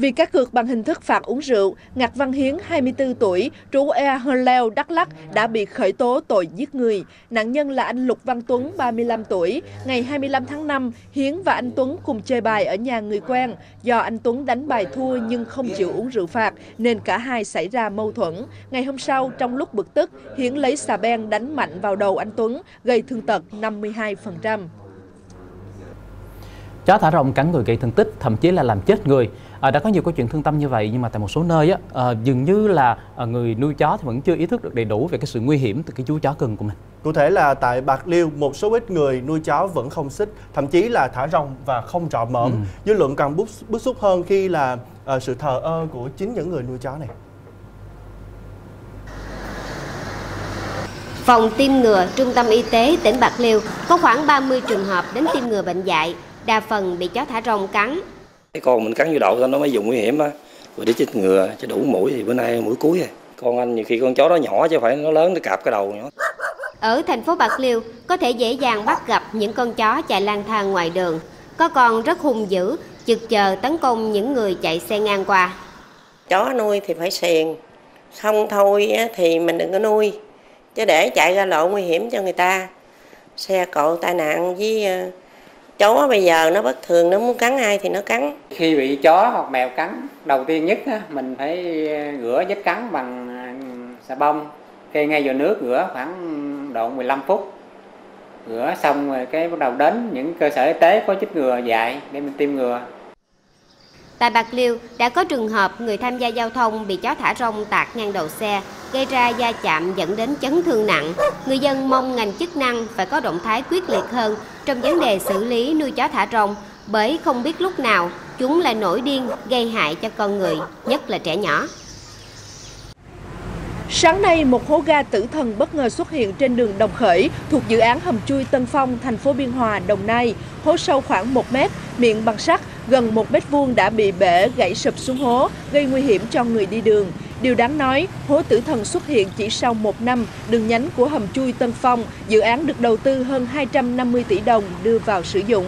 Vì cá cược bằng hình thức phạt uống rượu, Ngạc Văn Hiến, 24 tuổi, trú Ea Hơ Leo, Đắk lắc đã bị khởi tố tội giết người. Nạn nhân là anh Lục Văn Tuấn, 35 tuổi. Ngày 25 tháng 5, Hiến và anh Tuấn cùng chơi bài ở nhà người quen. Do anh Tuấn đánh bài thua nhưng không chịu uống rượu phạt, nên cả hai xảy ra mâu thuẫn. Ngày hôm sau, trong lúc bực tức, Hiến lấy xà beng đánh mạnh vào đầu anh Tuấn, gây thương tật 52%. Chó thả rong cắn người gây thương tích, thậm chí là làm chết người. À, đã có nhiều câu chuyện thương tâm như vậy nhưng mà tại một số nơi á, à, dường như là à, người nuôi chó thì vẫn chưa ý thức được đầy đủ về cái sự nguy hiểm từ cái chú chó cưng của mình. Cụ thể là tại Bạc Liêu, một số ít người nuôi chó vẫn không xích, thậm chí là thả rong và không trọ mõm. Ừ. Dư luận càng bức, bức xúc hơn khi là uh, sự thờ ơ của chính những người nuôi chó này. Phòng tiêm ngừa Trung tâm Y tế tỉnh Bạc Liêu có khoảng 30 trường hợp đến tiêm ngừa bệnh dạy, đa phần bị chó thả rong cắn. Cái con mình cắn vô đầu nó mới dùng nguy hiểm á, rồi để chích ngừa cho đủ mũi thì bữa nay mũi cuối rồi. Con anh nhiều khi con chó đó nhỏ chứ phải nó lớn nó cạp cái đầu nhỏ. Ở thành phố Bạc Liêu có thể dễ dàng bắt gặp những con chó chạy lang thang ngoài đường. Có con rất hung dữ, chực chờ tấn công những người chạy xe ngang qua. Chó nuôi thì phải xiền, không thôi thì mình đừng có nuôi chứ để chạy ra lộ nguy hiểm cho người ta xe cộ tai nạn với ờ, chó bây giờ nó bất thường nó muốn cắn ai thì nó cắn. Khi bị chó hoặc mèo cắn đầu tiên nhất mình phải ờ, rửa vết cắn bằng ờ, xà bông kê ngay vào nước rửa khoảng độ 15 phút. Rửa xong rồi cái bắt đầu đến những cơ sở y tế có chích ngừa dại để mình tiêm ngừa. Tại Bạc Liêu đã có trường hợp người tham gia giao thông bị chó thả rong tạt ngang đầu xe, gây ra va chạm dẫn đến chấn thương nặng. Người dân mong ngành chức năng phải có động thái quyết liệt hơn trong vấn đề xử lý nuôi chó thả rong, bởi không biết lúc nào chúng lại nổi điên gây hại cho con người, nhất là trẻ nhỏ. Sáng nay, một hố ga tử thần bất ngờ xuất hiện trên đường Đồng Khởi thuộc dự án hầm chui Tân Phong, thành phố Biên Hòa, Đồng Nai. Hố sâu khoảng 1 mét, miệng bằng sắt, gần 1 mét vuông đã bị bể gãy sụp xuống hố, gây nguy hiểm cho người đi đường. Điều đáng nói, hố tử thần xuất hiện chỉ sau một năm, đường nhánh của hầm chui Tân Phong, dự án được đầu tư hơn 250 tỷ đồng đưa vào sử dụng.